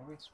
always